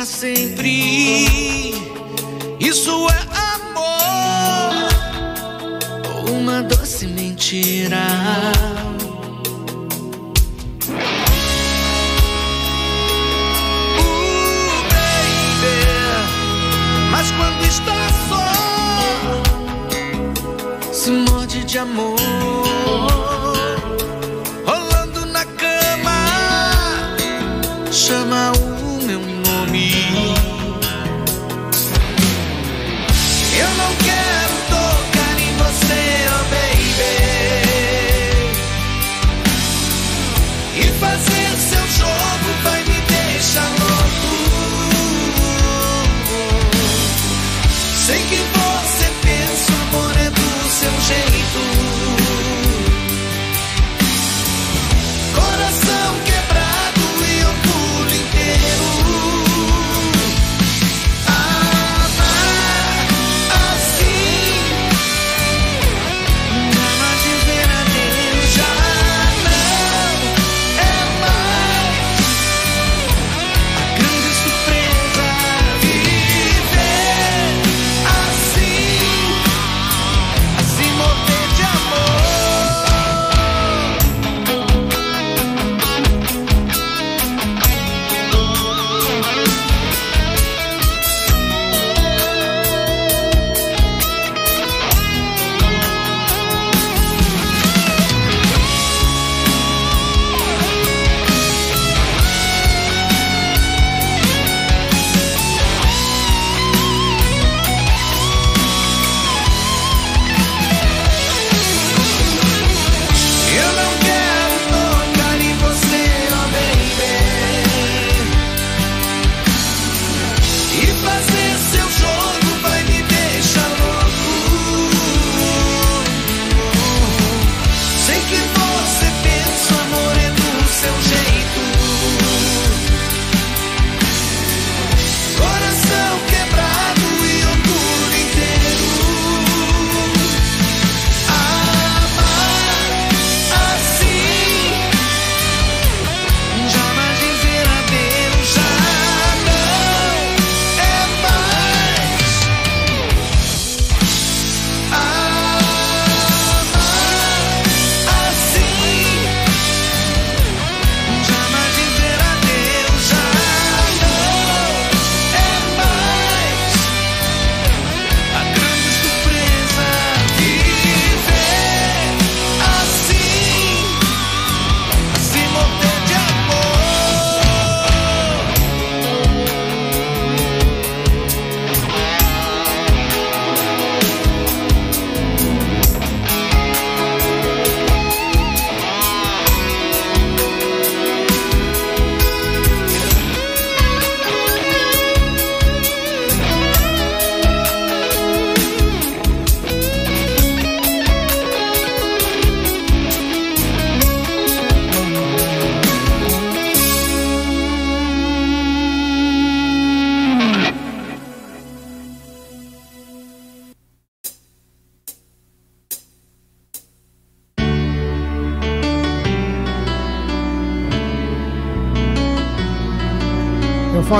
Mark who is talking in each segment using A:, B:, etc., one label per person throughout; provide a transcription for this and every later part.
A: pra sempre. Isso é amor ou uma doce mentira?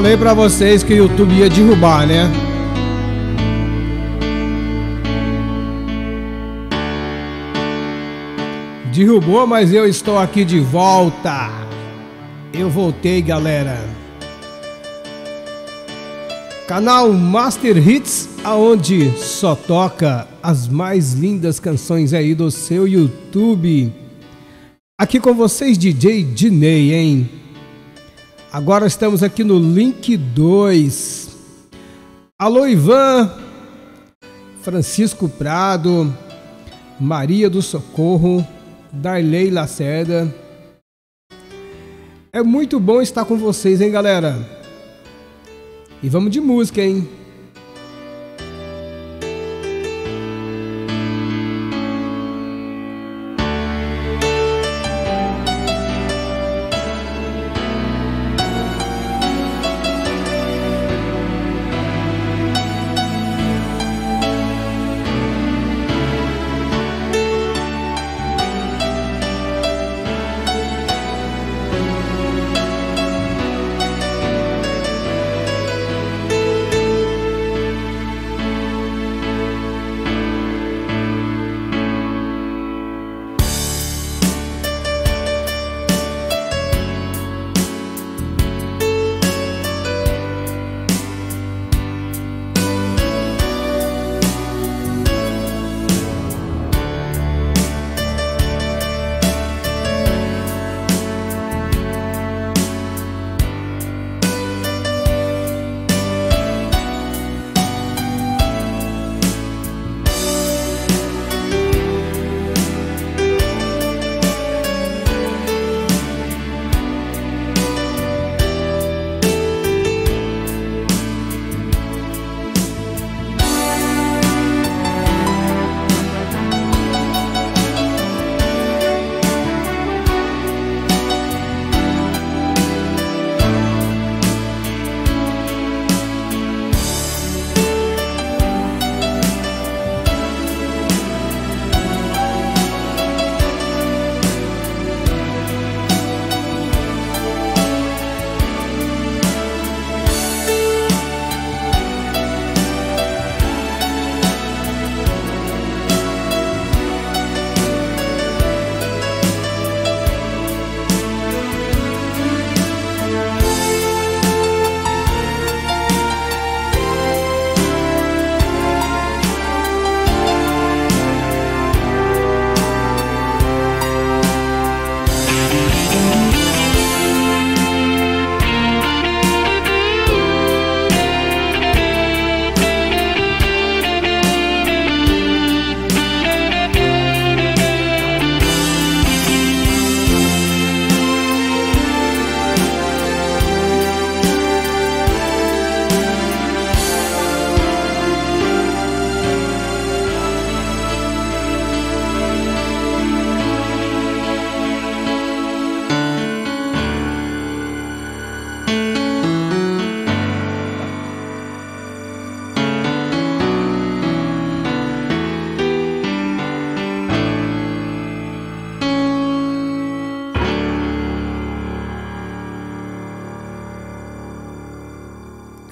B: Falei pra vocês que o YouTube ia derrubar, né? Derrubou, mas eu estou aqui de volta. Eu voltei, galera. Canal Master Hits, aonde só toca as mais lindas canções aí do seu YouTube. Aqui com vocês, DJ Diney, hein? Agora estamos aqui no link 2. Alô, Ivan, Francisco Prado, Maria do Socorro, Darley Lacerda. É muito bom estar com vocês, hein, galera? E vamos de música, hein?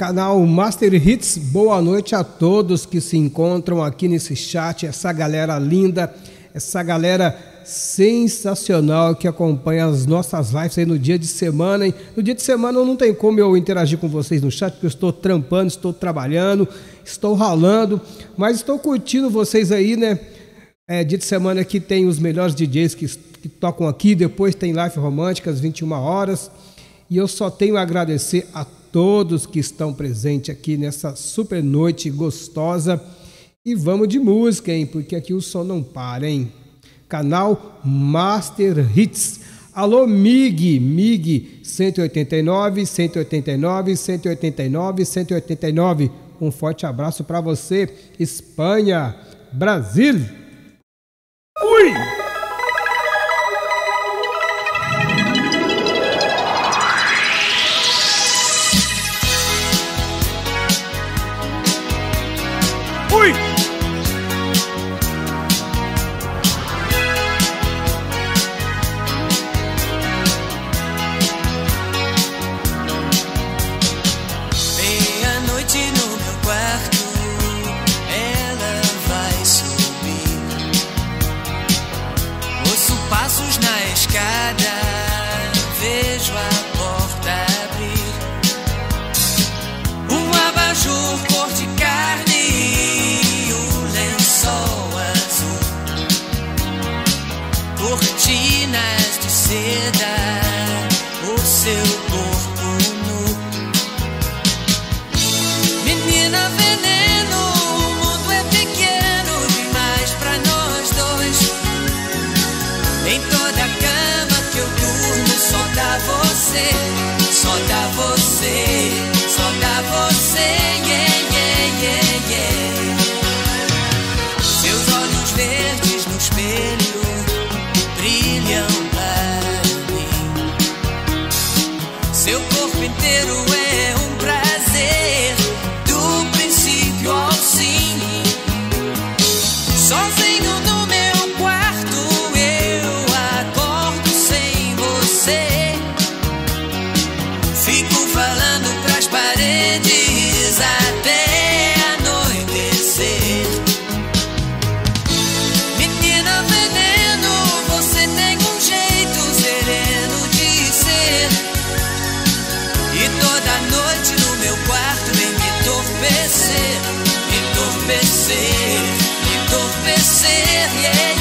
B: Canal Master Hits. Boa noite a todos que se encontram aqui nesse chat, essa galera linda, essa galera sensacional que acompanha as nossas lives aí no dia de semana. Hein? No dia de semana não tem como eu interagir com vocês no chat, porque eu estou trampando, estou trabalhando, estou ralando, mas estou curtindo vocês aí, né? É, dia de semana que tem os melhores DJs que, que tocam aqui, depois tem live romântica às 21 horas. E eu só tenho a agradecer a todos que estão presentes aqui nessa super noite gostosa. E vamos de música, hein? Porque aqui o som não para, hein? Canal Master Hits. Alô, MIG, MIG 189, 189, 189, 189. Um forte abraço para você, Espanha, Brasil. Ui!
C: Me entorpecer, yeah, yeah,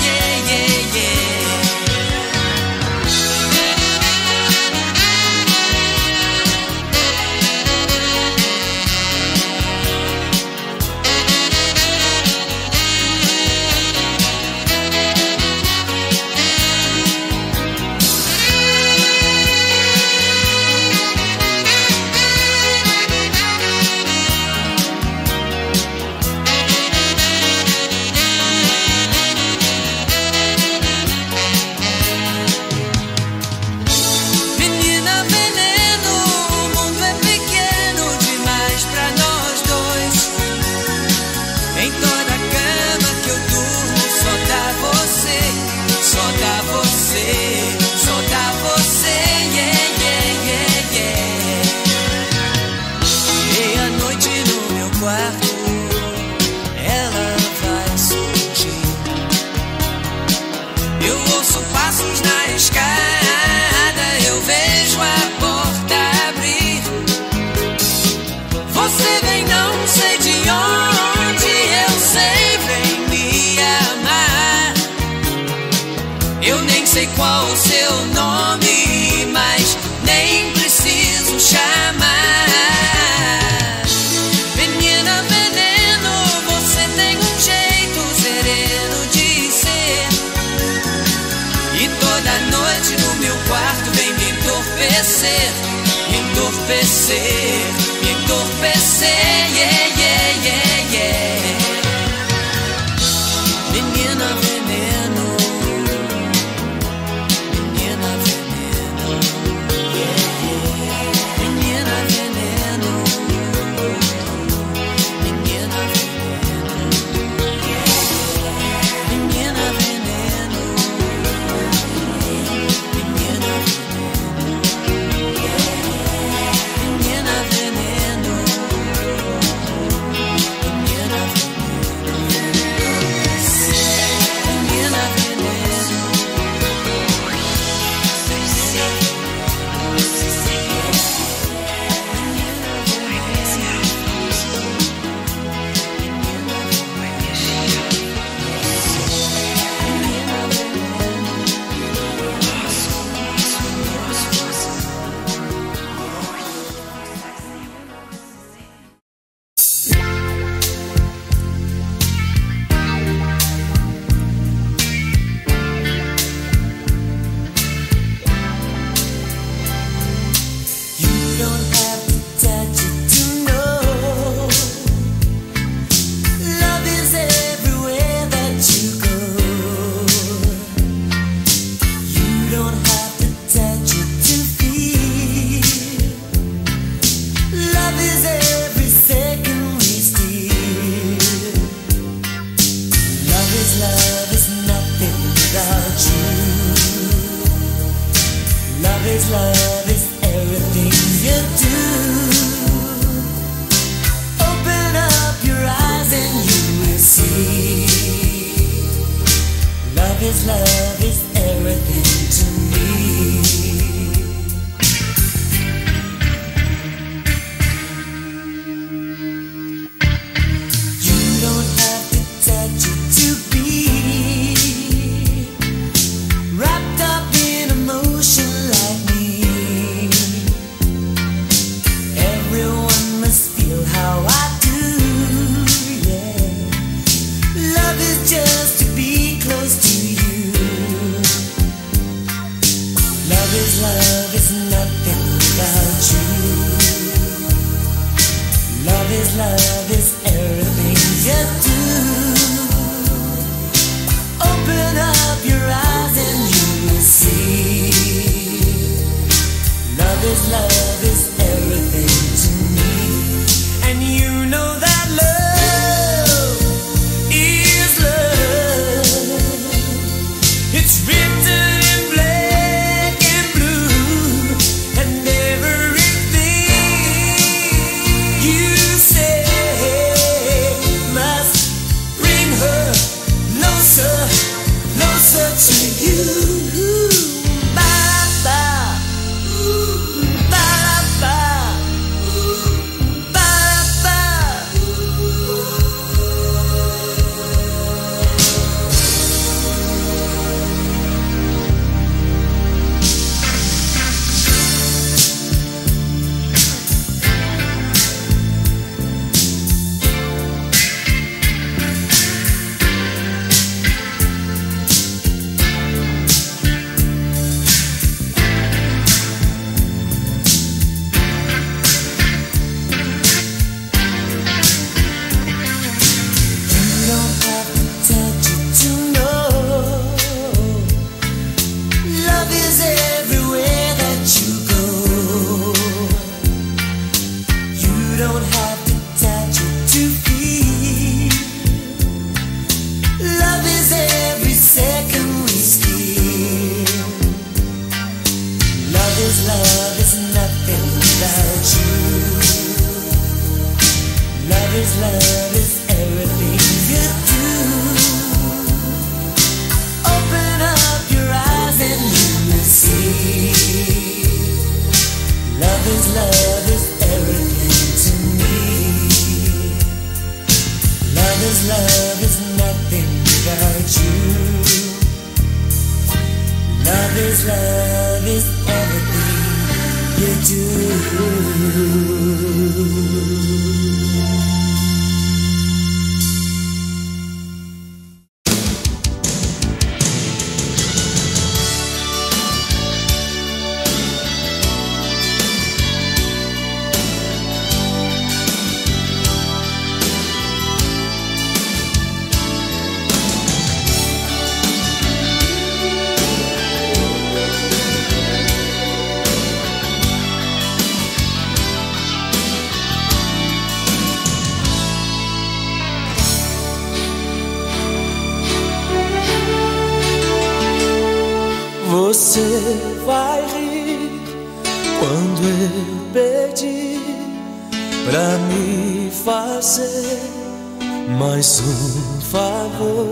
D: mais um favor.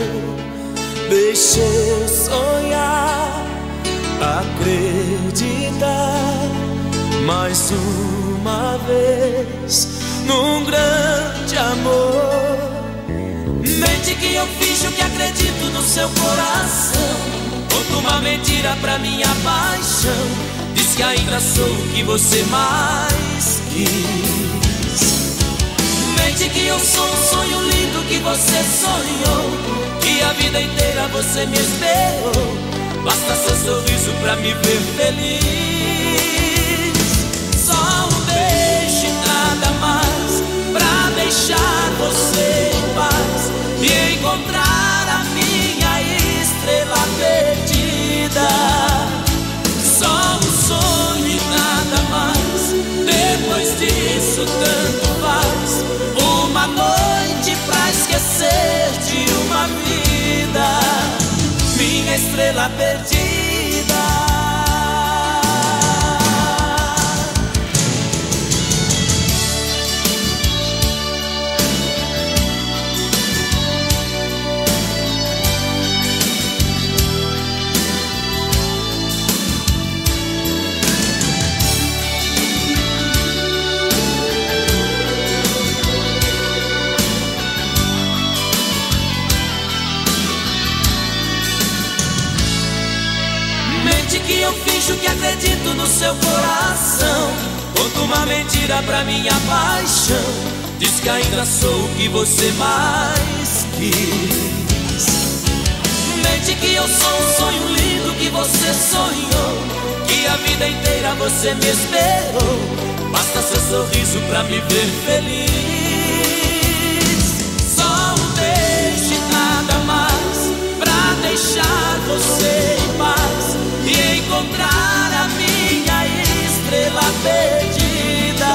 D: Deixe sonhar, acreditar mais uma vez num grande amor.
C: Mente que eu finjo que acredito no seu coração. Conto uma mentira pra minha paixão. Diz que ainda sou o que você mais quis. Que eu sou um sonho lindo que você sonhou. Que a vida inteira você me esperou. Basta seu sorriso pra me ver feliz. Só um beijo e nada mais pra deixar você em paz e encontrar a minha estrela perdida. Só um sonho e nada mais. Depois disso, tanto noite pra esquecer de uma vida. Minha estrela perdida. Que acredito no seu coração. Conto uma mentira pra minha paixão. Diz que ainda sou o que você mais quis. Mente que eu sou um sonho lindo que você sonhou. Que a vida inteira você me esperou. Basta seu sorriso pra me ver feliz. Só um beijo e nada mais pra deixar você encontrar a minha estrela perdida.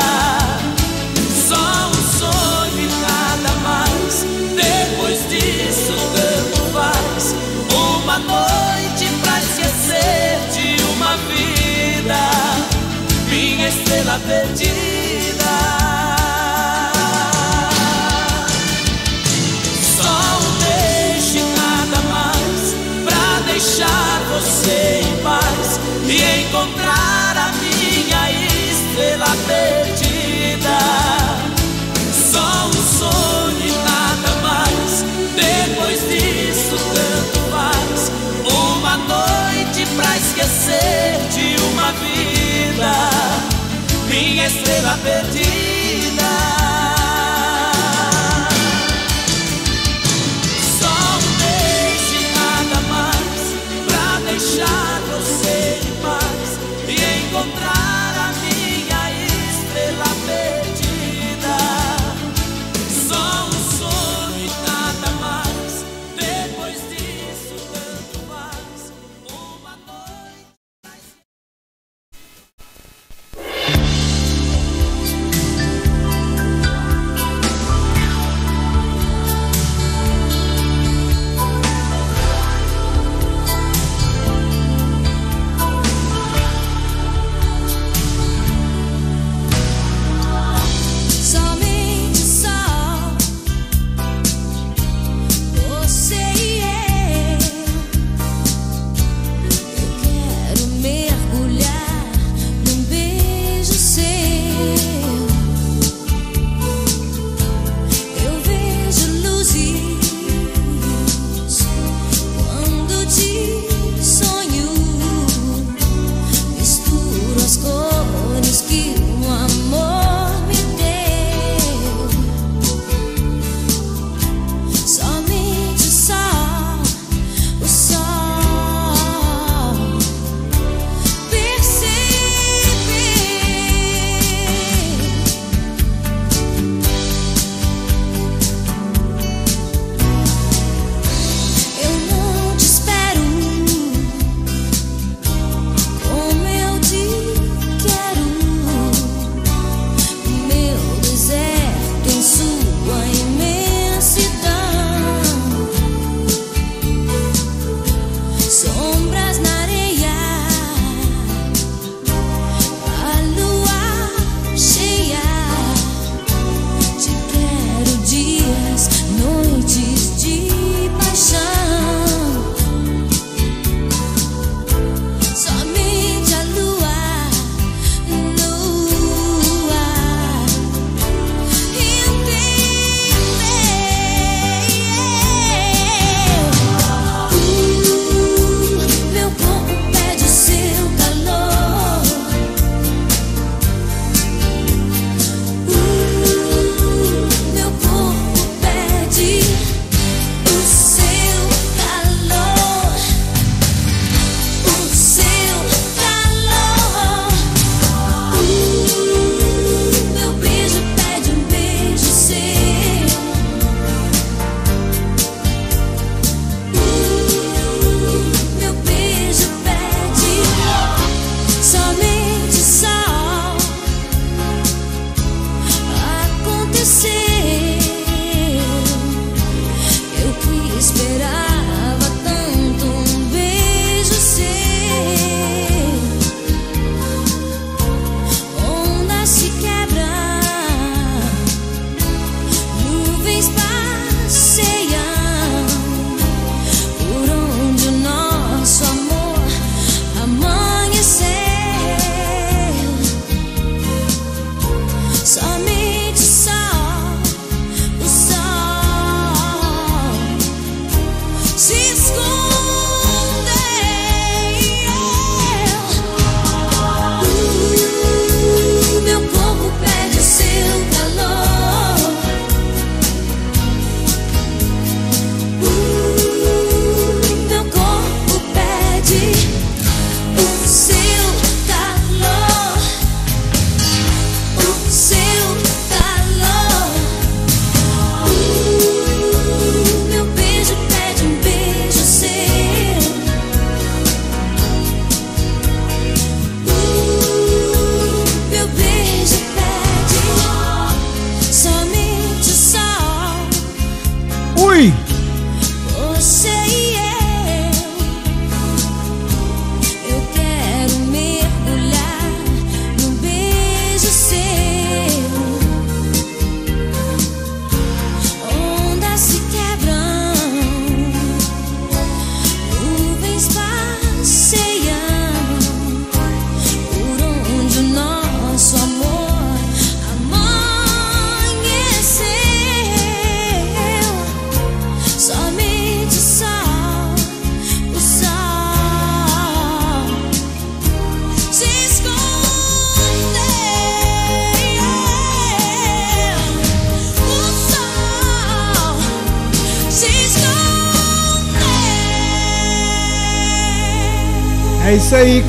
C: Só um sonho e nada mais. Depois disso, tanto faz. Uma noite pra esquecer de uma vida. Minha estrela perdida. Só um encontrar a minha estrela perdida. Só um sonho e nada mais.
B: Depois disso, tanto
C: faz. Uma noite pra esquecer de uma vida. Minha estrela perdida.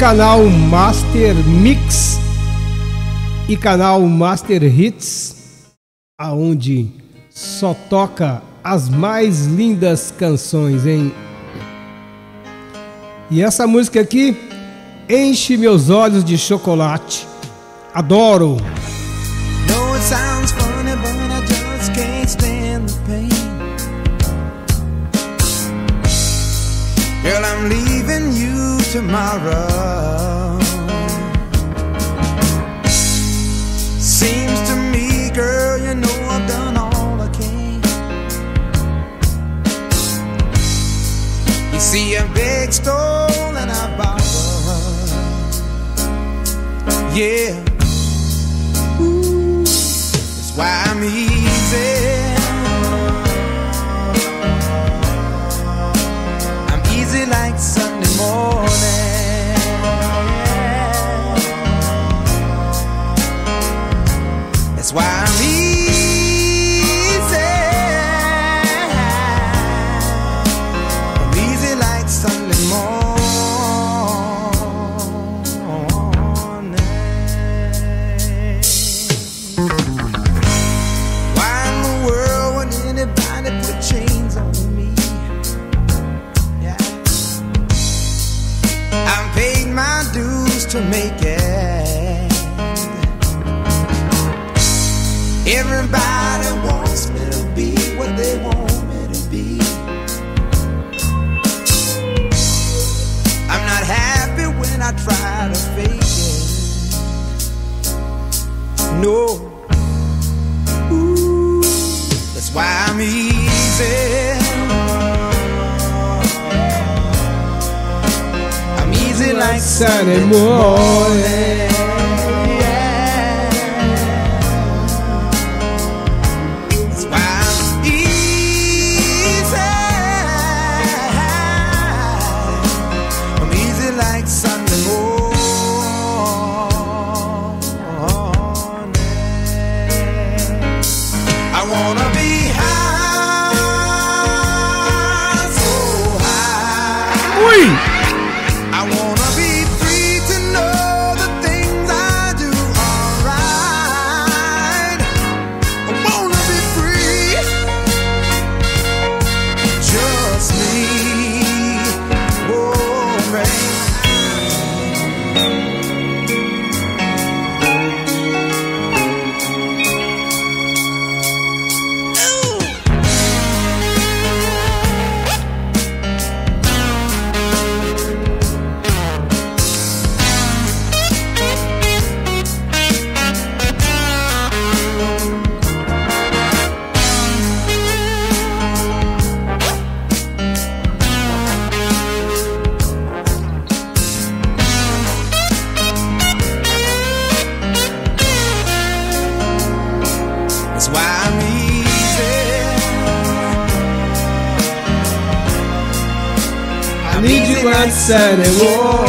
B: Canal Master Mix e canal Master Hits, aonde só toca as mais lindas canções, hein? E essa música aqui enche meus olhos de chocolate. Adoro.
E: Tomorrow. Seems to me, girl, you know I've done all I can. You see, a big stole and I borrowed. Yeah. To make it. Everybody wants me to be what they want me to be. I'm not happy when I try to fake it. No. Ooh, that's why I'm easy.
B: Sunday morning.
E: said
B: it was.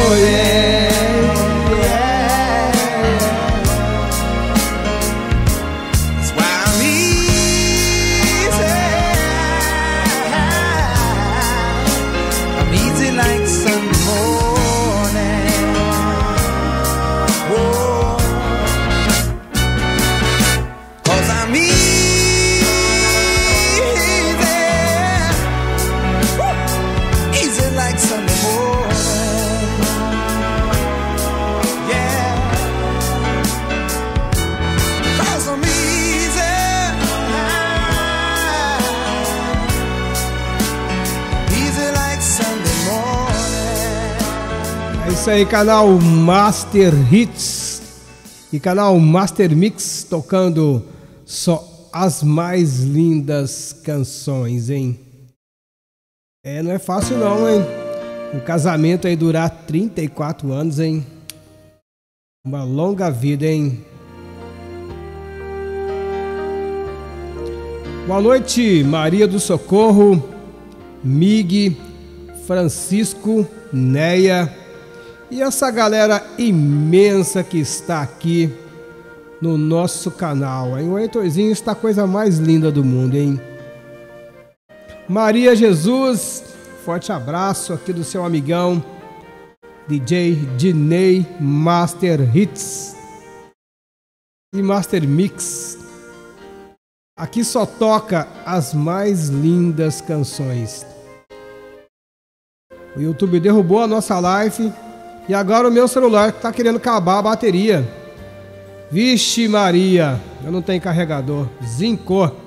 B: Aí, canal Master Hits e canal Master Mix tocando só as mais lindas canções, hein? É, não é fácil não, hein? Um casamento aí durar 34 anos, hein? Uma longa vida, hein? Boa noite, Maria do Socorro, Mig, Francisco, Neia e essa galera imensa que está aqui no nosso canal. Hein? O Heitorzinho está a coisa mais linda do mundo, hein? Maria Jesus, forte abraço aqui do seu amigão DJ Diney Master Hits e Master Mix. Aqui só toca as mais lindas canções. O YouTube derrubou a nossa live e agora o meu celular está querendo acabar a bateria. Vixe Maria, eu não tenho carregador. Zincou.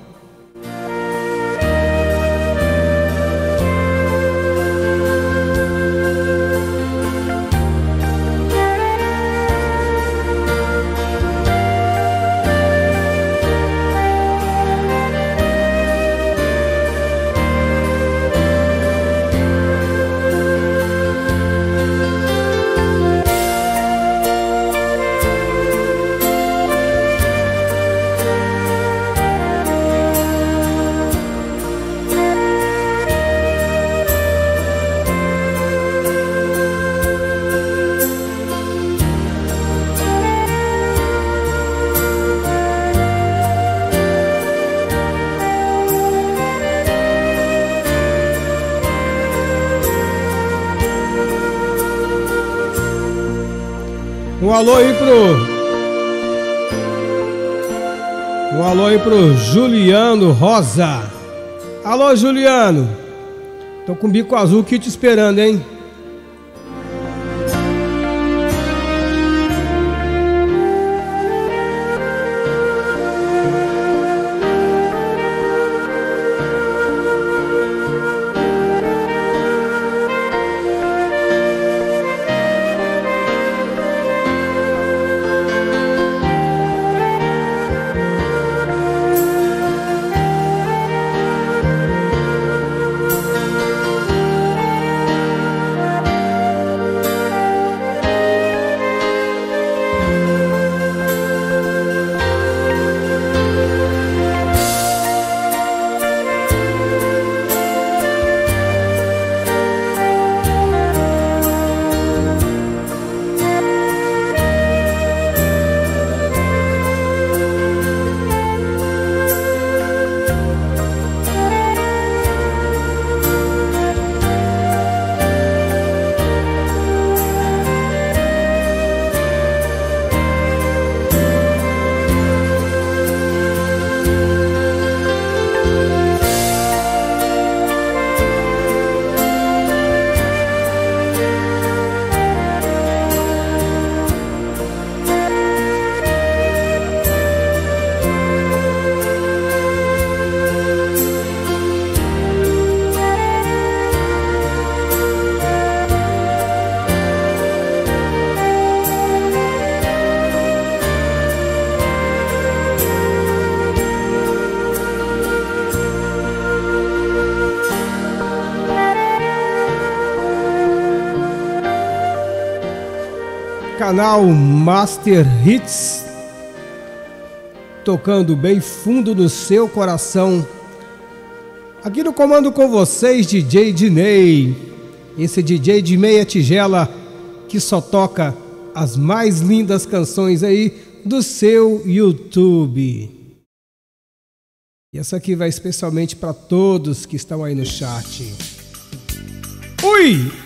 B: Alô aí pro. Um alô aí pro Juliano Rosa. Alô, Juliano. Tô com o bico azul aqui te esperando, hein? Canal Master Hits, tocando bem fundo no seu coração. Aqui no comando com vocês, DJ Diney, esse DJ de meia tigela que só toca as mais lindas canções aí do seu YouTube. E essa aqui vai especialmente para todos que estão aí no chat. Ui!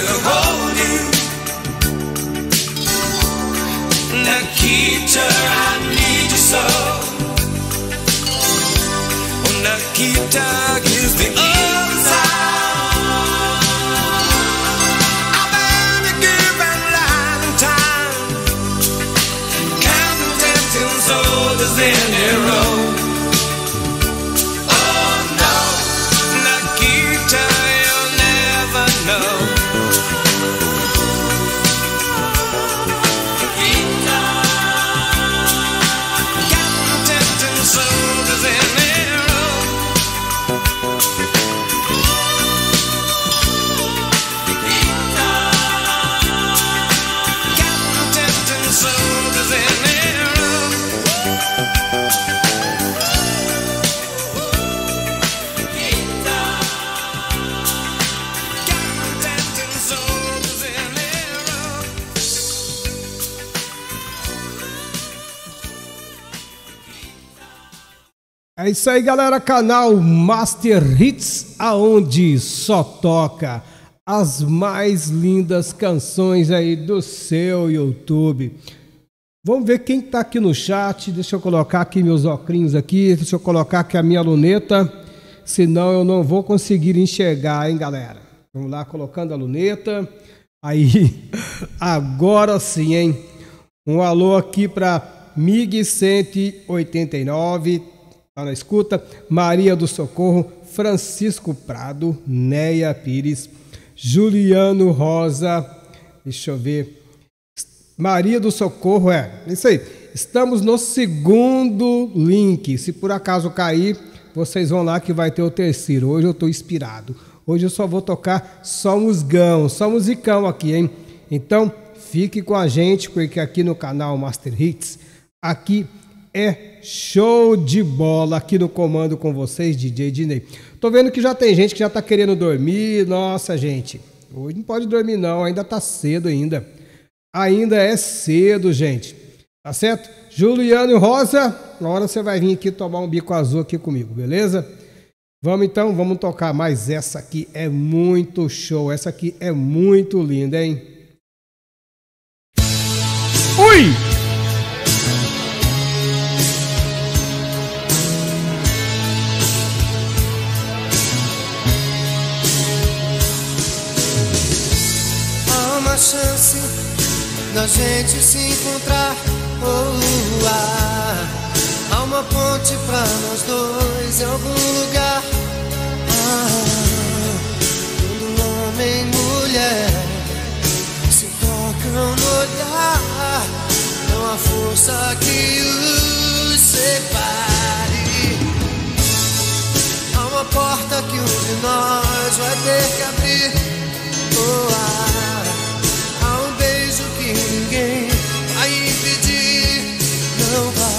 D: to hold you. Nikita, I need you so. Oh, Nikita is the
B: É isso aí, galera. Canal Master Hits, aonde só toca as mais lindas canções aí do seu YouTube. Vamos ver quem tá aqui no chat. Deixa eu colocar aqui meus ocrinhos aqui. Deixa eu colocar aqui a minha luneta. Senão eu não vou conseguir enxergar, hein, galera. Vamos lá, colocando a luneta. Aí, agora sim, hein? Um alô aqui para MIG 189 para a escuta, Maria do Socorro, Francisco Prado, Neia Pires, Juliano Rosa, deixa eu ver, Maria do Socorro, é, isso aí. Estamos no segundo link. Se por acaso cair, vocês vão lá que vai ter o terceiro. Hoje eu estou inspirado. Hoje eu só vou tocar só musgão, só musicão aqui, hein? Então, fique com a gente, porque aqui no canal Master Hits, aqui é show de bola aqui no comando com vocês, DJ Dinei. Tô vendo que já tem gente que já tá querendo dormir. Nossa, gente. Hoje não pode dormir não, ainda tá cedo ainda. Ainda é cedo, gente. Tá certo? Juliano e Rosa, na hora você vai vir aqui tomar um bico azul aqui comigo, beleza? Vamos então, vamos tocar mais essa aqui é muito show. Essa aqui é muito linda, hein? Ui!
E: Uma chance da gente se encontrar. Oh, ah, há uma ponte pra nós dois em algum lugar. Ah, quando homem e mulher se tocam no olhar, não há força que os separe. Há uma porta que um de nós vai ter que abrir. Oh, ah, ninguém vai impedir. Não vá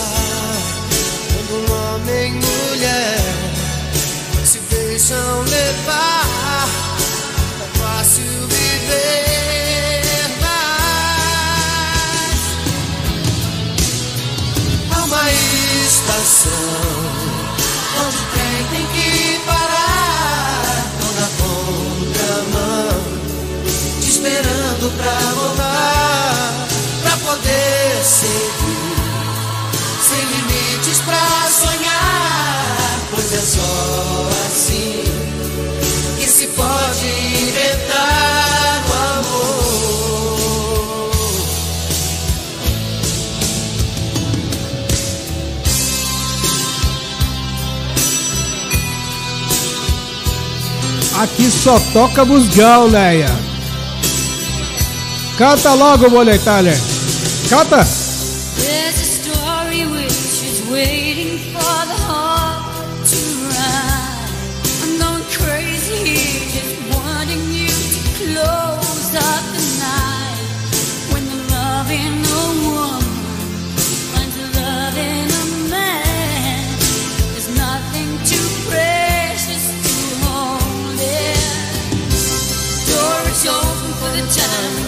E: quando um homem e mulher se deixam levar. É fácil viver, mas há uma estação onde trem tem que parar. Toda contramão te esperando pra voltar, poder seguir, sem limites pra sonhar, pois é só assim que se pode inventar o amor.
B: Aqui só toca musgão, Leia. Canta logo, Moletalha. Canta!
F: There's a story which is waiting for the heart to write. I'm going crazy here, just wanting you to close up the night. When the love in a woman finds a love in a man, there's nothing too precious to hold it. Door is open for the time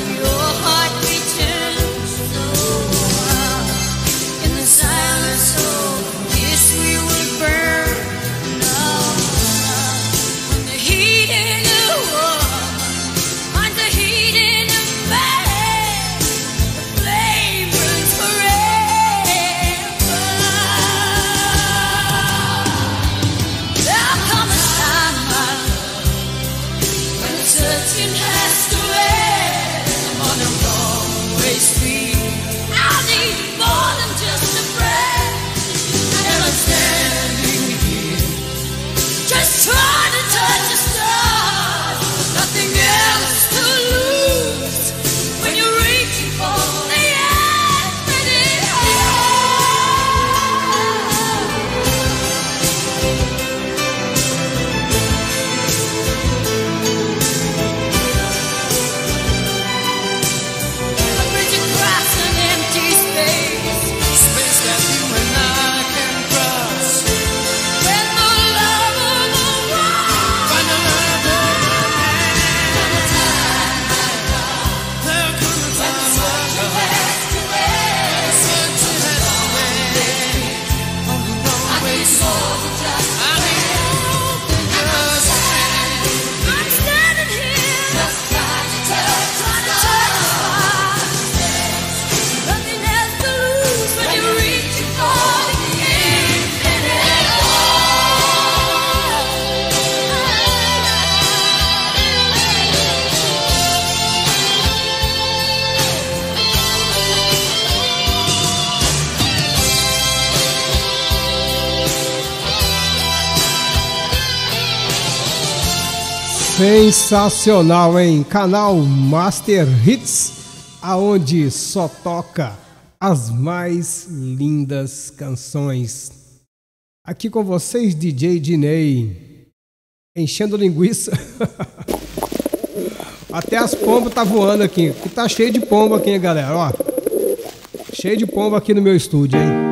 B: Sensacional, hein? Canal Master Hits aonde só toca as mais lindas canções. Aqui com vocês, DJ Dinei, enchendo linguiça. Até as pombas tá voando aqui, tá cheio de pomba aqui, galera, ó. Cheio de pomba aqui no meu estúdio, hein.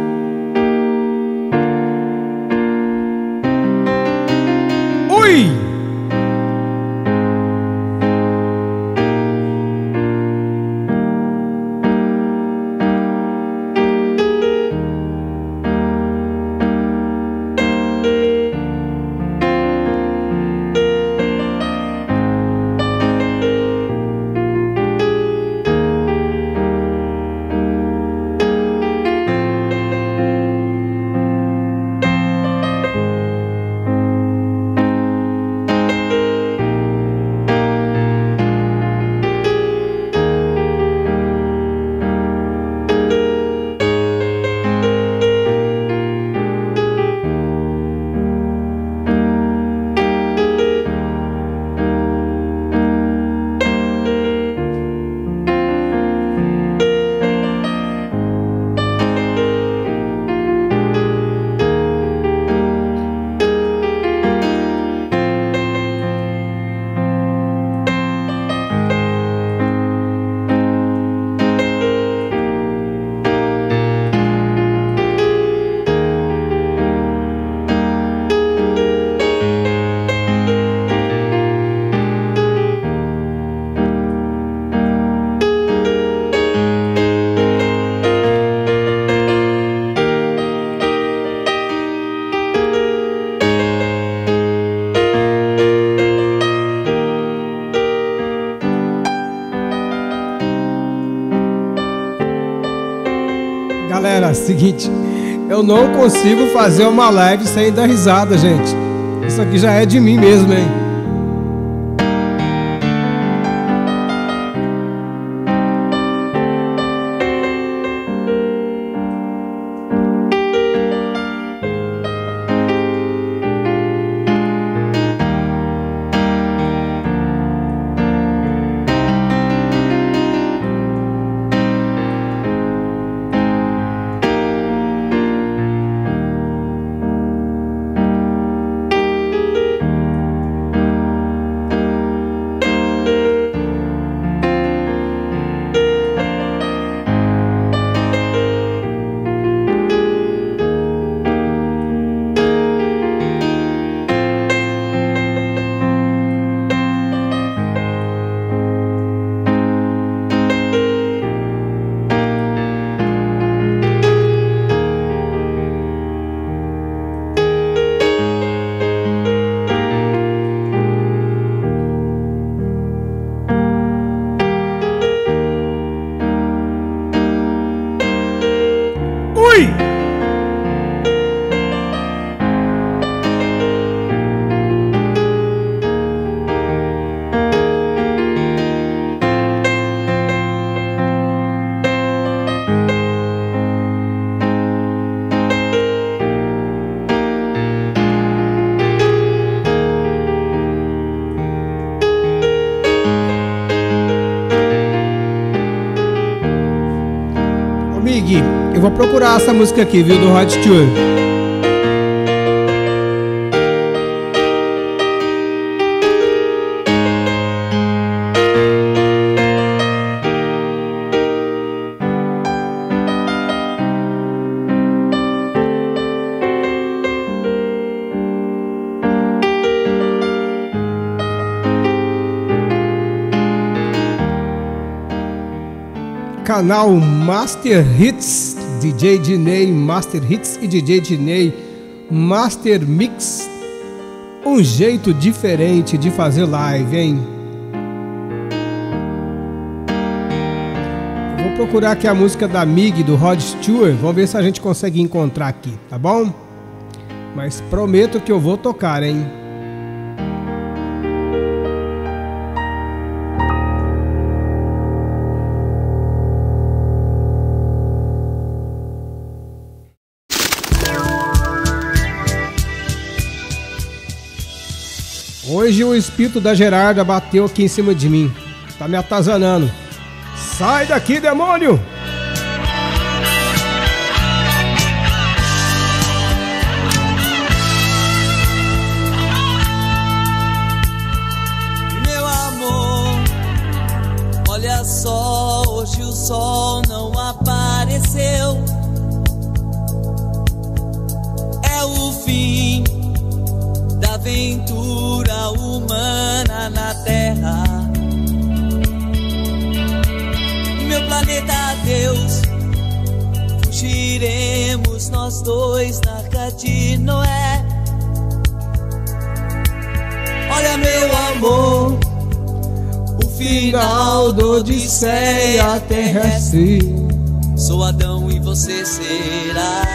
B: Seguinte, eu não consigo fazer uma live sem dar risada, gente. Isso aqui já é de mim mesmo, hein? Música aqui, viu, do Rod Stewart. canal Master Hits DJ Diney Master Hits e DJ Diney Master Mix. Um jeito diferente de fazer live, hein? Vou procurar aqui a música da Mig do Rod Stewart. Vamos ver se a gente consegue encontrar aqui, tá bom? Mas prometo que eu vou tocar, hein? Hoje o espírito da Gerarda bateu aqui em cima de mim. Tá me atazanando.
G: Sai daqui, demônio!
C: Meu amor, olha só, hoje o sol não apareceu. É o fim da aventura humana na terra. Meu planeta, Deus, fugiremos nós dois na arca de Noé. Olha, meu amor, o final do Odisseia terrestre. Sou Adão e você será.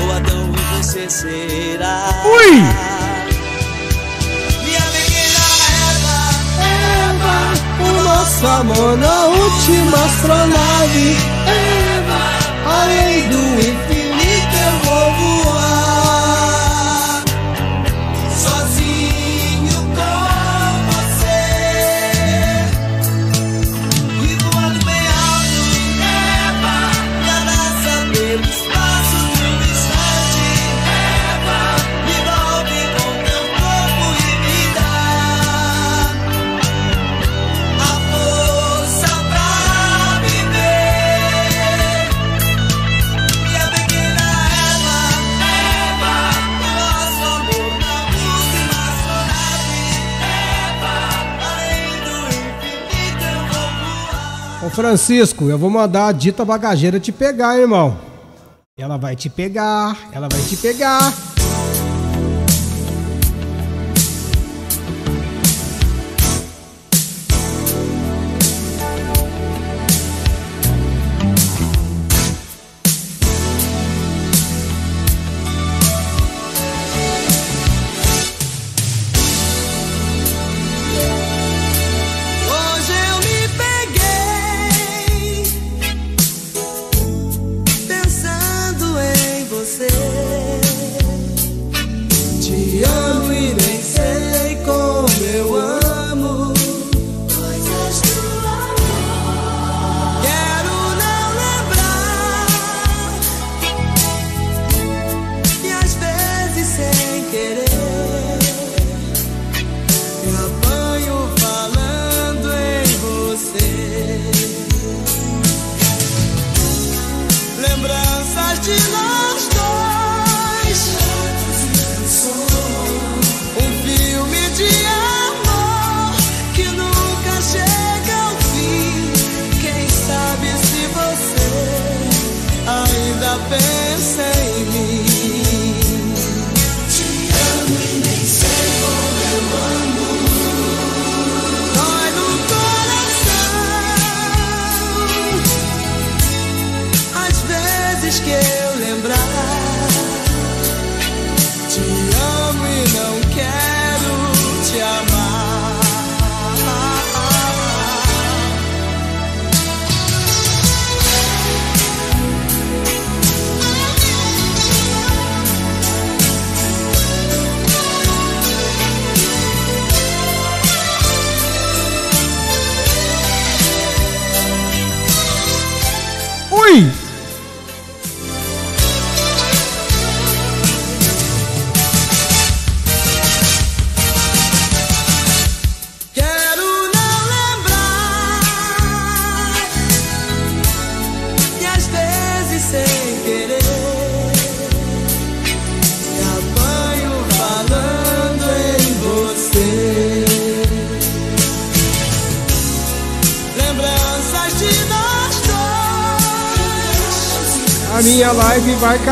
C: Sou Adão e você será.
G: Ui!
C: Minha menina Eva, Eva, o nosso amor na última astronave. Eva, além do
G: inferno. Francisco, eu vou mandar a dita bagageira te pegar, irmão. Ela vai te pegar, ela vai te pegar.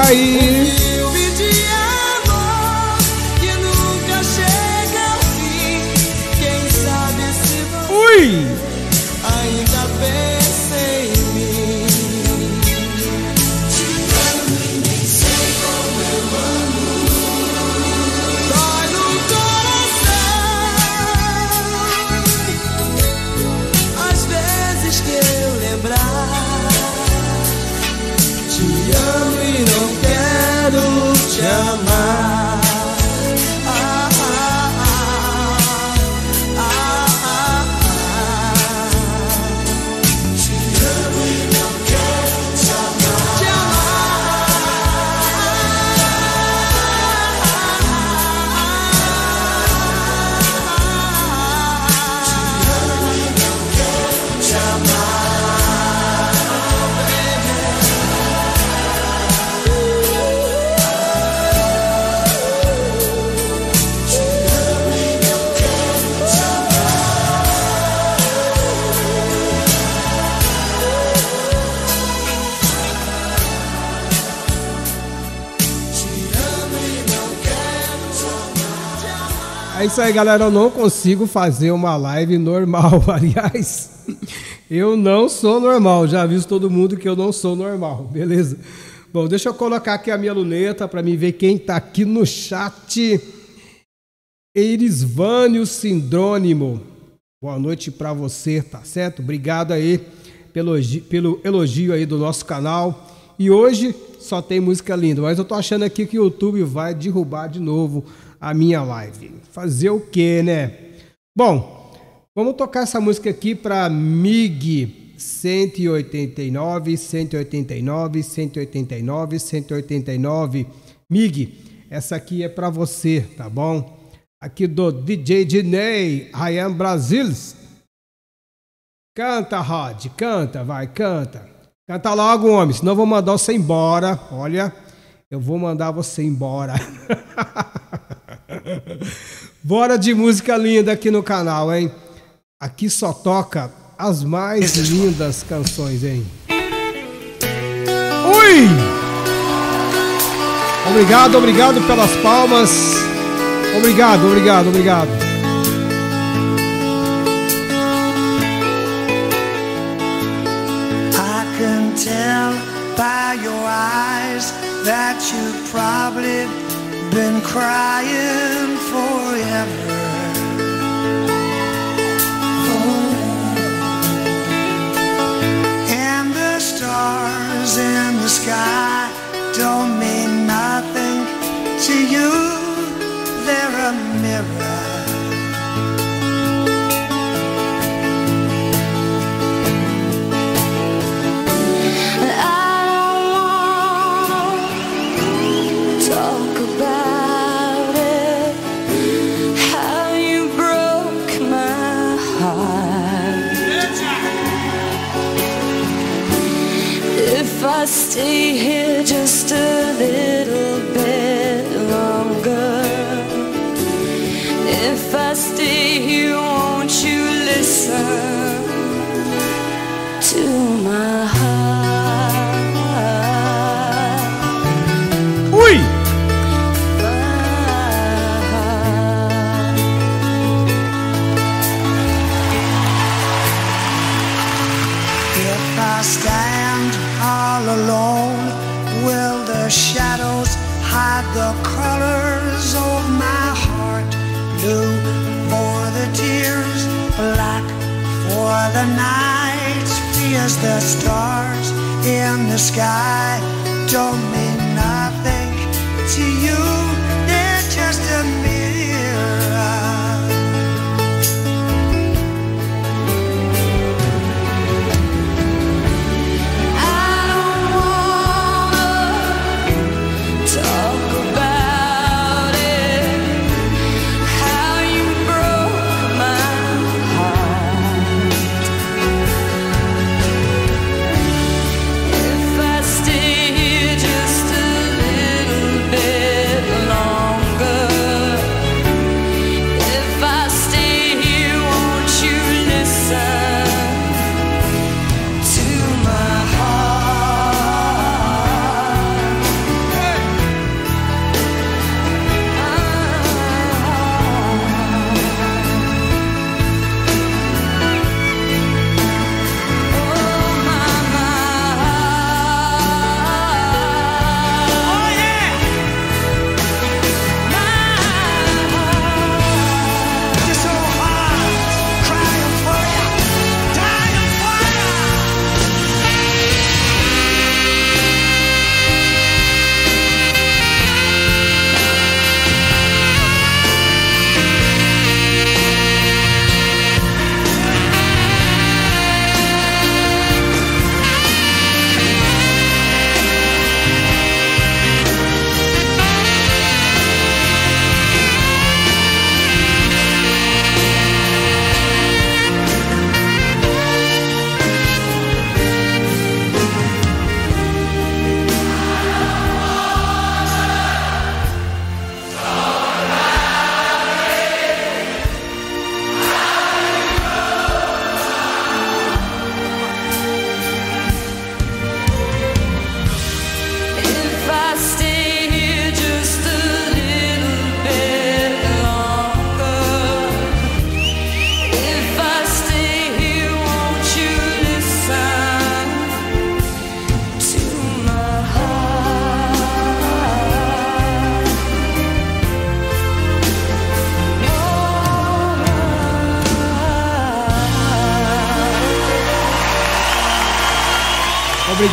B: Live É isso aí, galera. Eu não consigo fazer uma live normal. Aliás, eu não sou normal. Já aviso todo mundo que eu não sou normal, beleza? Bom, deixa eu colocar aqui a minha luneta para me ver quem tá aqui no chat. Erisvânio Sindrônimo. Boa noite para você, tá certo? Obrigado aí pelo, pelo elogio aí do nosso canal. E hoje só tem música linda, mas eu tô achando aqui que o YouTube vai derrubar de novo a minha live. Fazer o quê, né? Bom, vamos tocar essa música aqui para MIG 189, 189, 189, 189. MIG, essa aqui é para você, tá bom? Aqui do DJ Diney, I am Brasils. Canta, Rod, canta, vai, canta. Canta logo, homem, senão eu vou mandar você embora. Olha, eu vou mandar você embora. Bora de música linda aqui no canal, hein? Aqui só toca as mais lindas canções, hein? Ui! Obrigado, obrigado pelas palmas. Obrigado, obrigado, obrigado.
E: I can tell by your eyes that you've probably been crying forever. Oh. And the stars in the sky don't mean nothing to you, they're a mirror.
F: I stay here just a little
E: the colors of my heart? Blue for the tears, black for the night. Fears the stars in the sky don't mean nothing to you.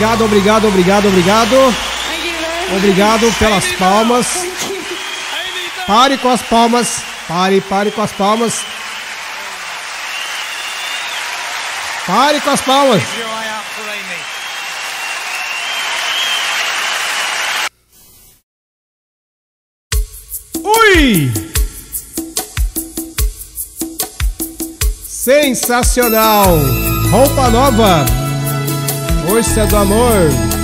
H: Obrigado, obrigado, obrigado, obrigado. Obrigado pelas palmas. Pare com as palmas. Pare, pare com as palmas. Pare com as palmas. Ui! Sensacional! Roupa nova! Força do amor.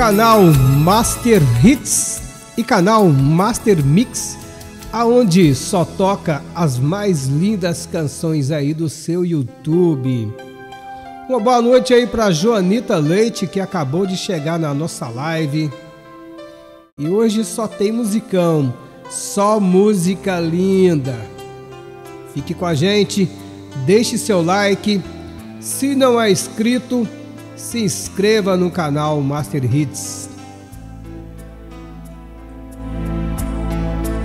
H: canal Master Hits e canal Master Mix, aonde só toca as mais lindas canções aí do seu YouTube.
B: Uma boa noite aí para Joanita Leite que acabou de chegar na nossa live. E hoje só tem musicão, só música linda. Fique com a gente, deixe seu like. Se não é inscrito, se inscreva no canal Master Hits.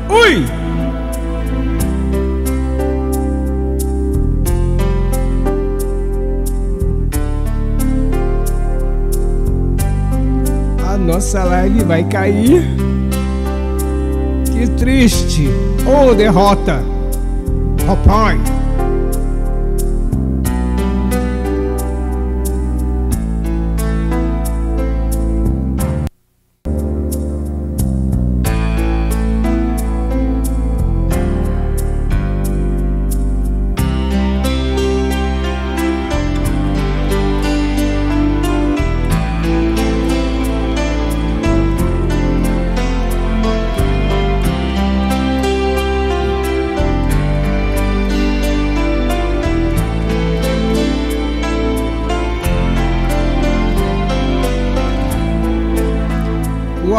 B: Ui! A nossa live vai cair. Que triste. Oh, derrota. Papai.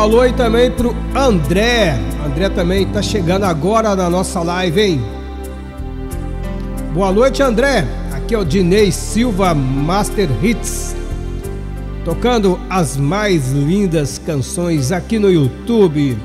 B: Alô aí também pro André. André também tá chegando agora na nossa live, hein? Boa noite, André. Aqui é o Dinei Silva Master Hits. Tocando as mais lindas canções aqui no YouTube.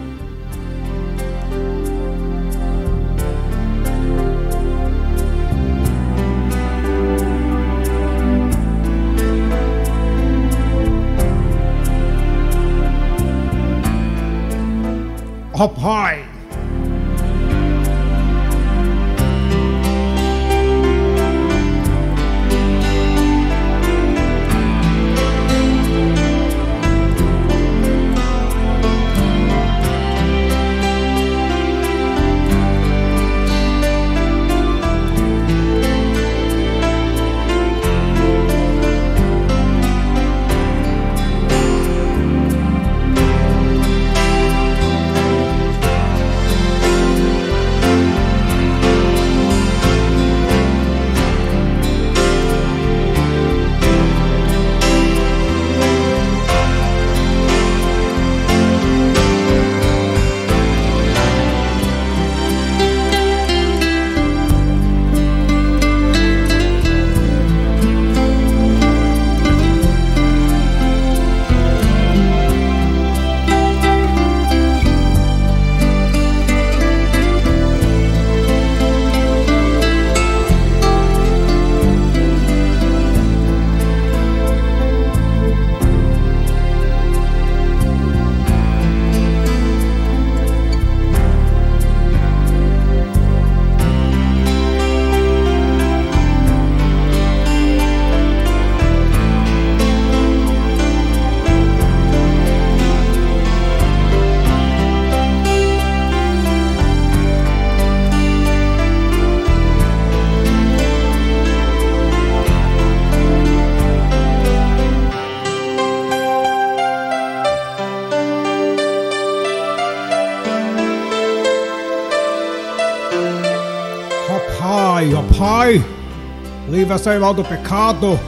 B: Livra essa irmã do pecado.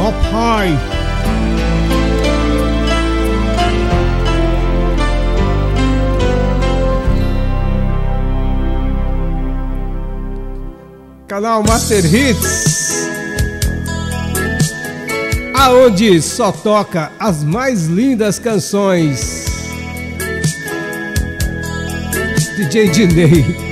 B: Ó Pai. Canal Master Hits. Aonde só toca as mais lindas canções. DJ Dinei.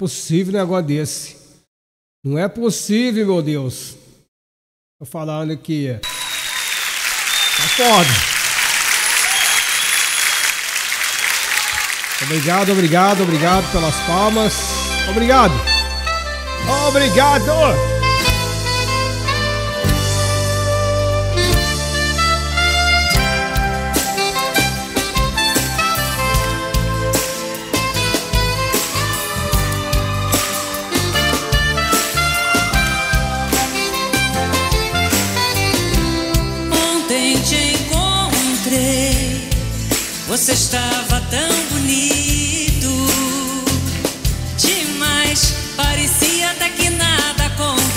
B: Possível um negócio desse. Não é possível, meu Deus. Tô falando aqui. Tá foda. Obrigado, obrigado, obrigado pelas palmas. Obrigado. Obrigado.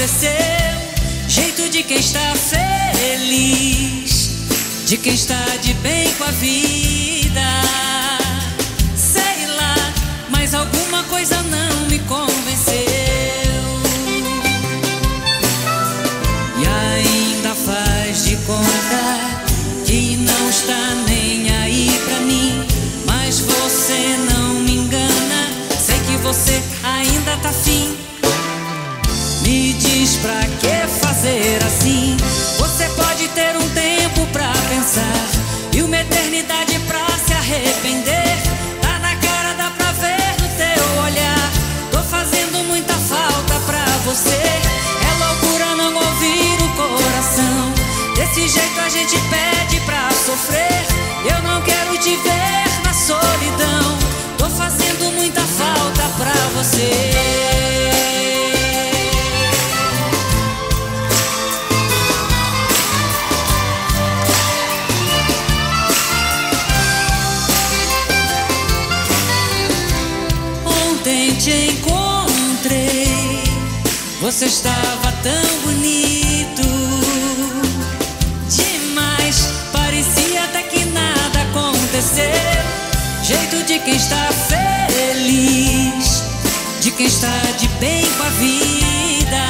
C: Aconteceu. Jeito de quem está feliz, de quem está de bem com a vida. Sei lá, mas alguma coisa não me convenceu. E ainda faz de conta que não está nem aí pra mim. Mas você não me engana, sei que você ainda tá afim. Me diz pra que fazer assim? Você pode ter um tempo pra pensar e uma eternidade pra se arrepender. Tá na cara, dá pra ver no teu olhar. Tô fazendo muita falta pra você. É loucura não ouvir o coração. Desse jeito a gente pede pra sofrer. Eu não quero te ver na solidão. Tô fazendo muita falta pra quem está feliz, de quem está de bem com a vida.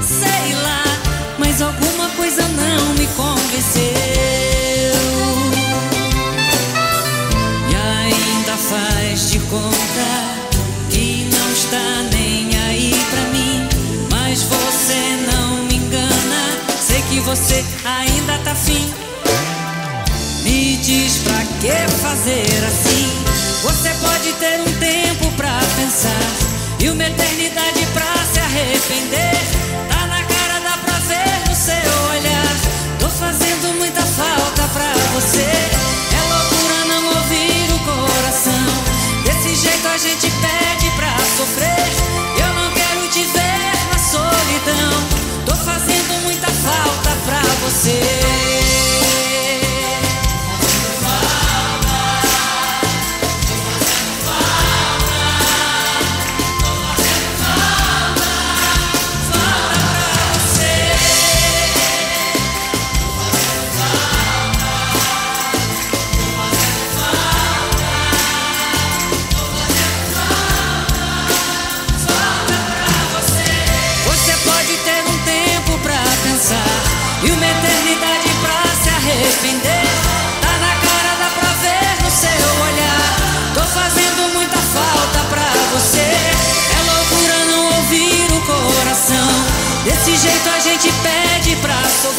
C: Sei lá, mas alguma coisa não me convenceu. E ainda faz de conta que não está nem aí pra mim. Mas você não me engana, sei que você ainda tá afim. Diz pra que fazer assim? Você pode ter um tempo pra pensar e uma eternidade pra se arrepender. Tá na cara, dá pra ver no seu olhar. Tô fazendo muita falta pra você. É loucura não ouvir o coração. Desse jeito a gente pede pra sofrer. Eu não quero te ver na solidão. Tô fazendo muita falta pra você.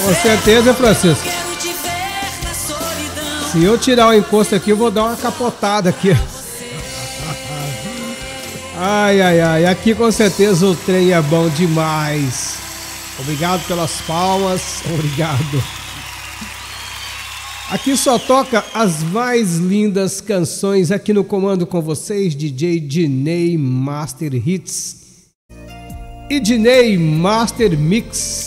B: Com certeza, Francisco. Se eu tirar o encosto aqui, eu vou dar uma capotada aqui. Ai, ai, ai. Aqui com certeza o trem é bom demais. Obrigado pelas palmas. Obrigado. Aqui só toca as mais lindas canções aqui no comando com vocês, DJ Diney Master Hits e Diney Master Mix,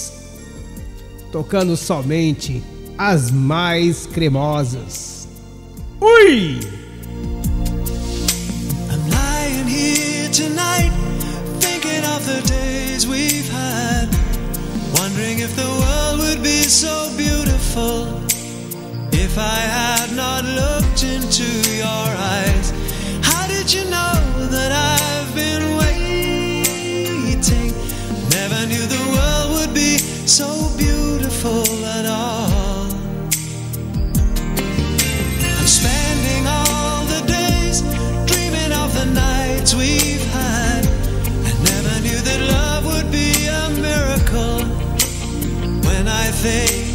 B: tocando somente as mais cremosas. Ui!
A: I'm lying here tonight, thinking of the days we've had. Wondering if the world would be so beautiful if I had not looked into your eyes. How did you know that I've been waiting? Never knew the world would be so beautiful at all. I'm spending all the days dreaming of the nights we've had. I never knew that love would be a miracle. When I think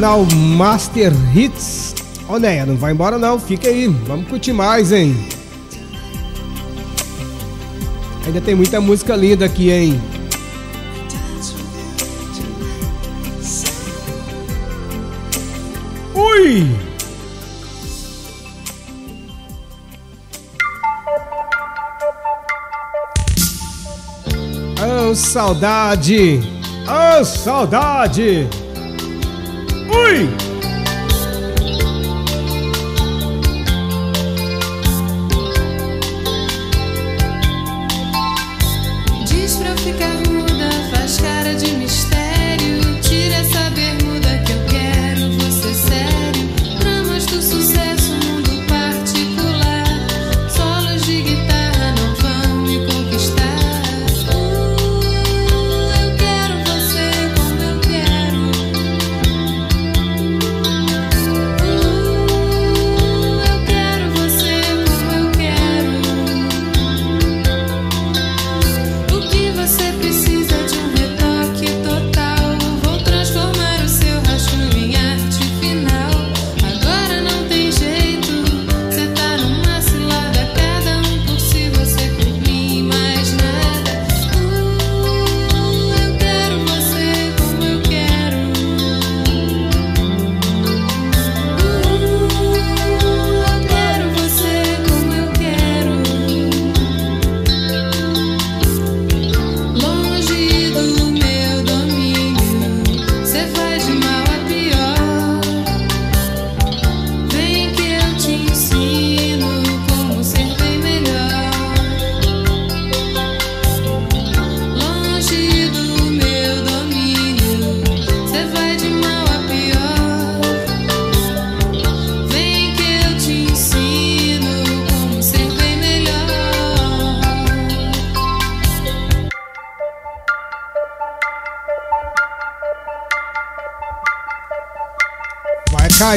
B: canal Master Hits. Olha, não vai embora não, fica aí, vamos curtir mais, hein? Ainda tem muita música linda aqui, hein? Ui! Oh, saudade! Oh, saudade!
I: fui!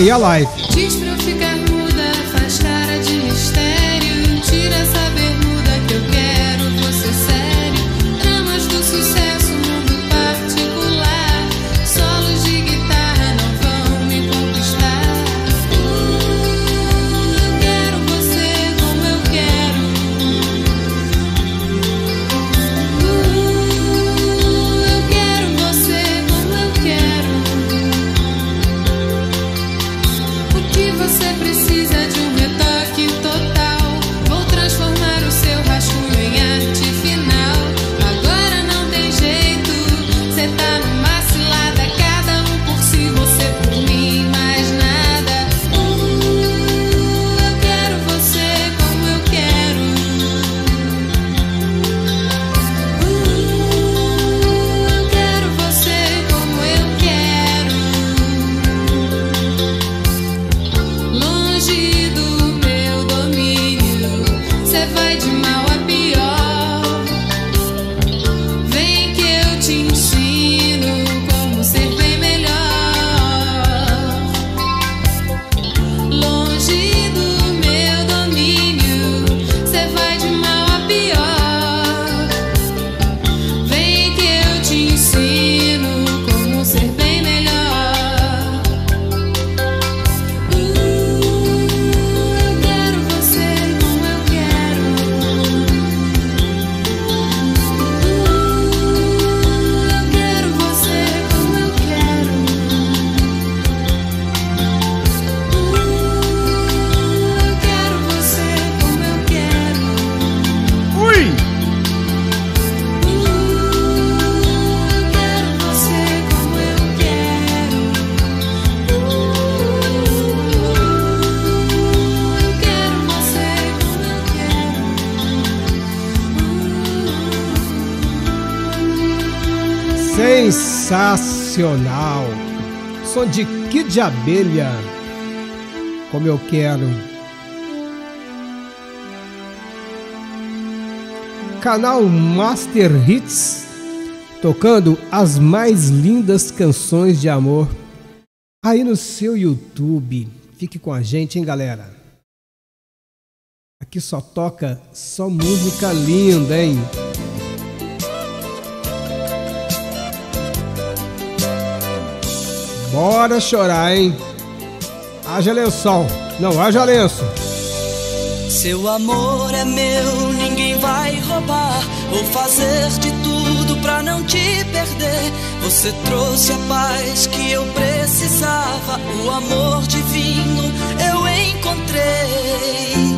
I: aí a
B: live. Sensacional! Som de Kid de Abelha, como eu quero. Canal Master Hits, tocando as mais lindas canções de amor aí no seu YouTube. Fique com a gente, hein, galera? Aqui só toca só música linda, hein? Bora chorar, hein? Haja lençol. Não, haja lenço.
C: Seu amor é meu, ninguém vai roubar. Vou fazer de tudo pra não te perder. Você trouxe a paz que eu precisava. O amor divino eu encontrei.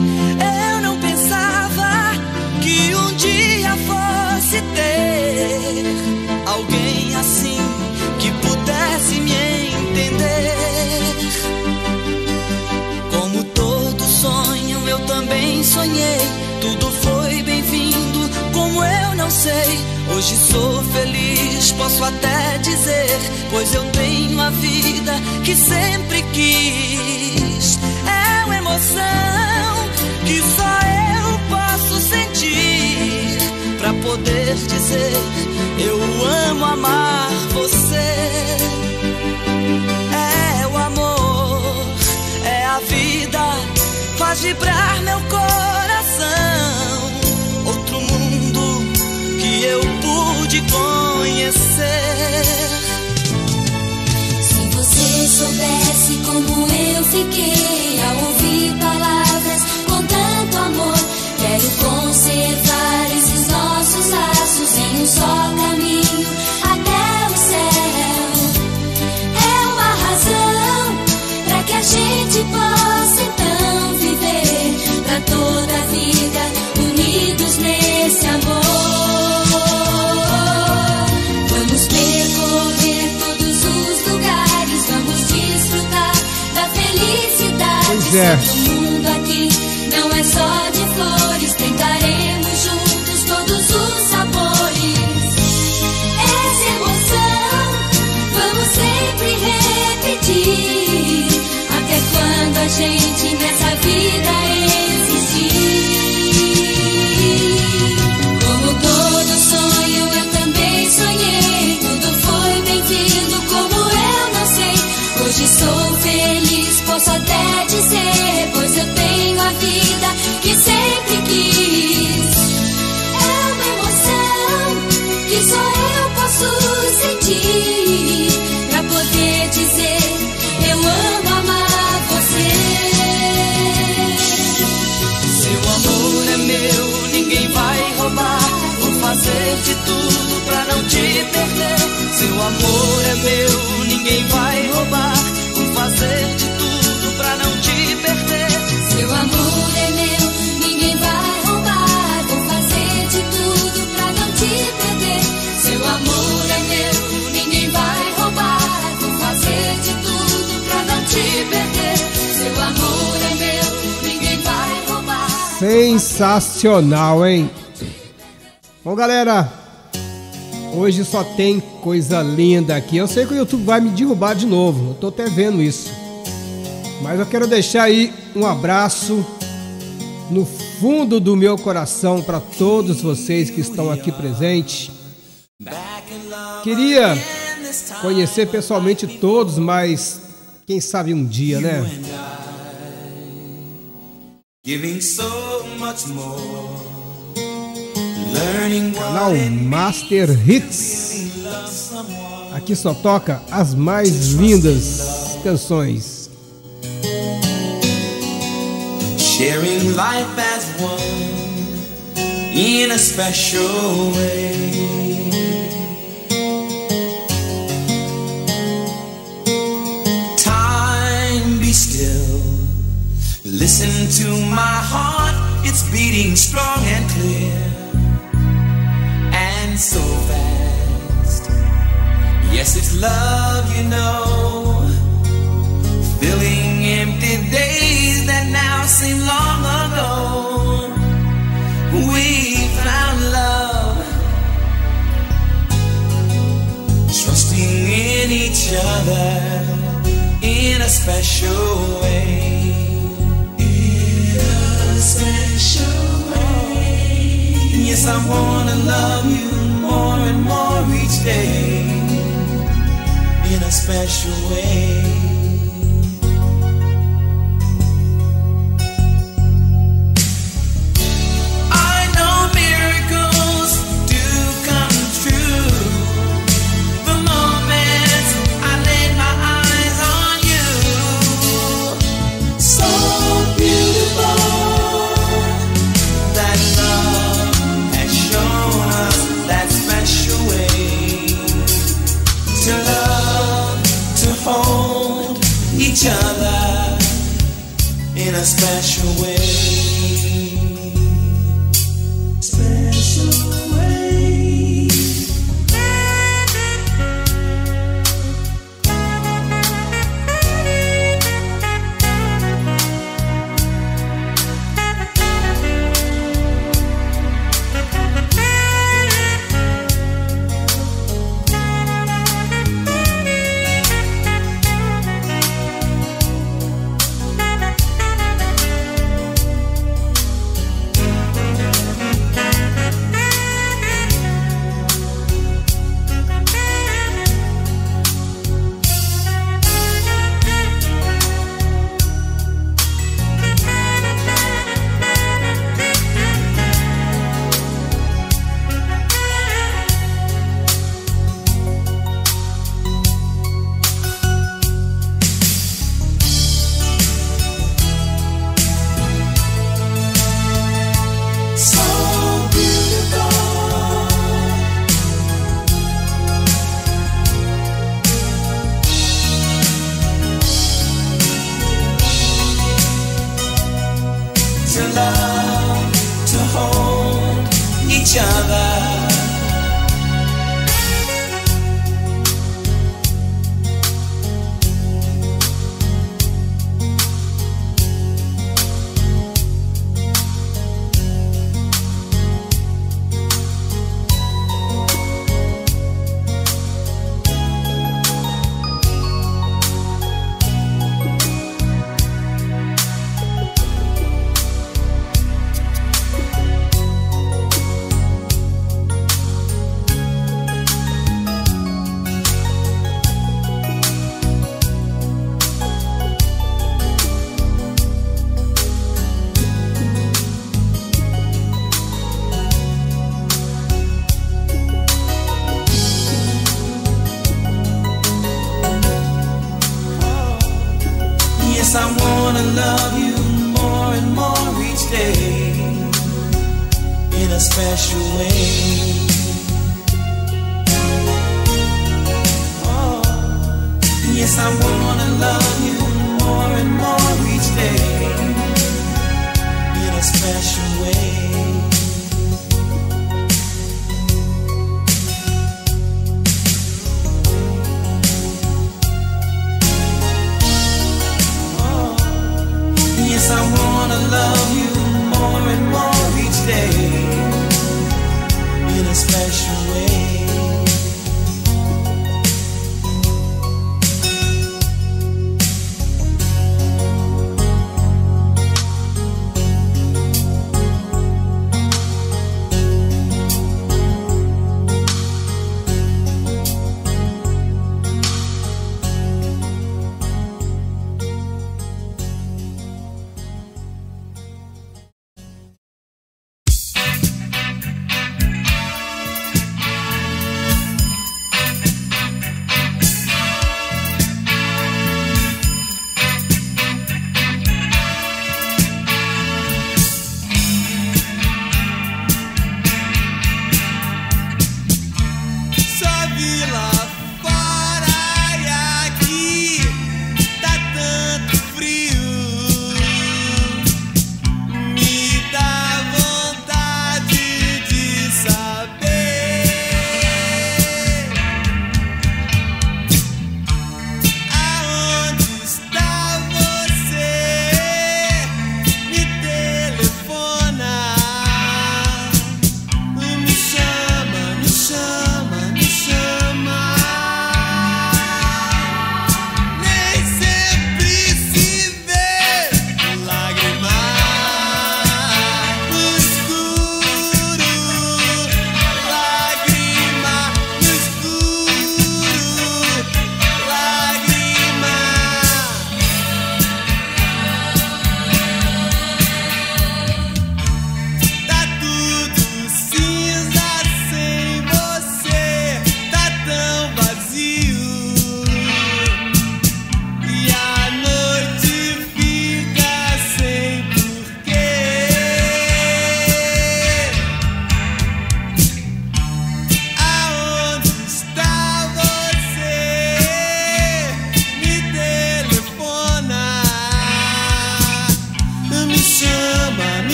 C: Sonhei. Tudo foi bem-vindo, como eu não sei. Hoje sou feliz, posso até dizer, pois eu tenho a vida que sempre quis. É uma emoção que só eu posso sentir pra poder dizer eu amo amar você. É o amor, é a vida, vibrar meu coração. Outro mundo que eu pude conhecer.
F: Se você soubesse como eu fiquei ao ouvir palavras com tanto amor, quero conservar esses nossos laços em um só caminho até o céu. É uma razão para que a gente possa
B: é.
F: Aqui não é só de flores, tentaremos juntos todos os sabores. Essa emoção vamos sempre repetir, até quando a gente nessa vida existir. Como todo sonho, eu também sonhei. Tudo foi bem-vindo, como eu não sei. Hoje sou feliz, posso até pois eu tenho a vida que sempre quis. É uma emoção que só eu posso sentir pra poder dizer eu amo amar você.
C: Seu amor é meu, ninguém vai roubar. Vou fazer de tudo
B: Sensacional, hein? Bom, galera, hoje só tem coisa linda aqui. Eu sei que o YouTube vai me derrubar de novo, eu tô até vendo isso. Mas eu quero deixar aí um abraço no fundo do meu coração para todos vocês que estão aqui presentes. Queria conhecer pessoalmente todos, mas quem sabe um dia, né?
D: Giving so much more. Learning
B: Canal Master Hits. Aqui só toca as mais lindas canções.
D: Sharing life as one in a special way. Time be still. Listen to my heart, It's beating strong and clear and so fast. Yes, it's love, you know, filling empty days that now seem long ago. We found love, trusting in each other in a special way special way. Yes, I wanna love you more and more each day in a special way. special way.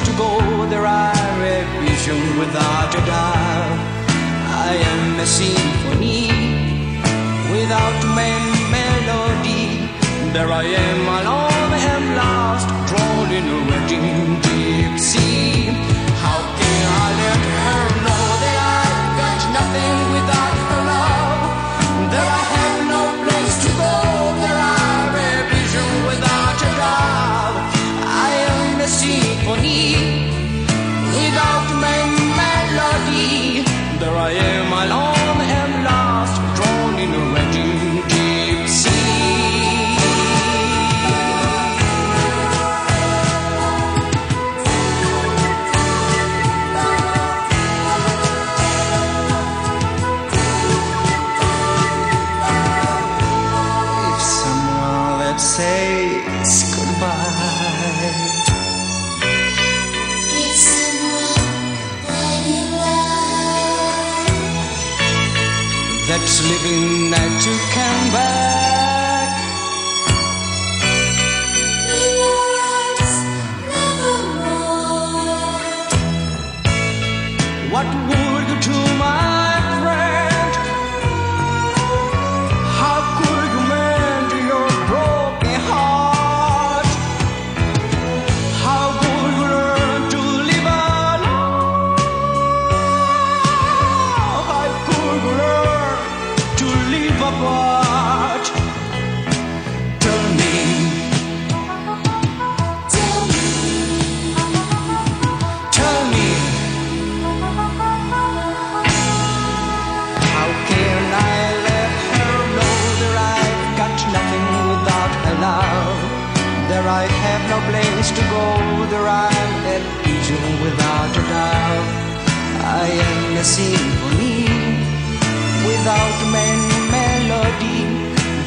D: to go, there I a vision without a doubt. I am a symphony without main melody. There I am alone, I am lost, drawn in a raging deep sea. Sinfonie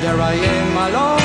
D: There I am alone.